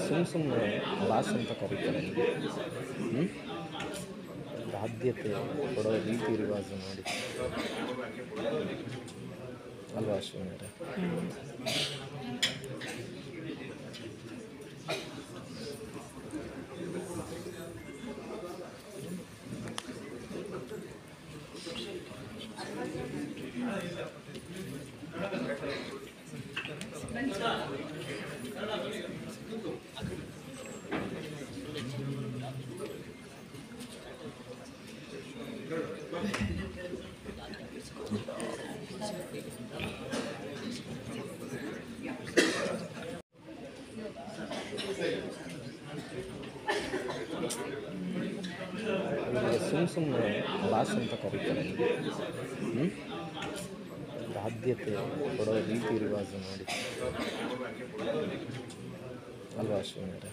ಸುಮ್ಮ ಸುಮ್ಮನೆ ಬಾಸ್ ಅಂತ ಕರೀತಾರೆ? ಆದ್ಯತೆ ಕೊಡೋ ರೀತಿ ರಿವಾಜು ನೋಡಿ ಅಲ್ವಾ ಅಶ್ವಿನಿ ಅವರೇ ಇವರಿಗೆ ಸುಮ್ಮ ಸುಮ್ಮನೆ ಬಾಸ್ ಅಂತ ಕರೀತಾರೆ ಹ್ಮ್? ಆದ್ಯತೆ ಕೊಡೋ ರೀತಿ ರಿವಾಜು ನೋಡಿ ಅಲ್ವಾ ಅಶ್ವಿನಿ ಅವರೇ